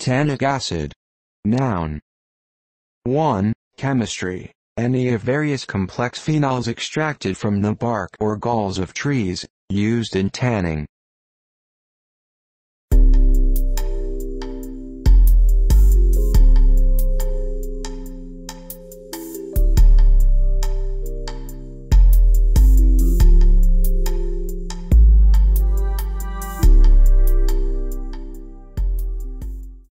Tannic acid. Noun. 1. Chemistry. Any of various complex phenols extracted from the bark or galls of trees, used in tanning.